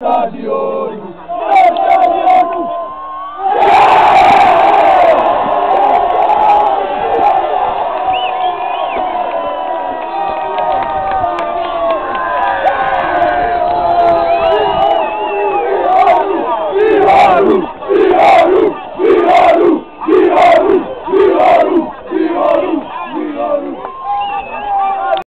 de olho.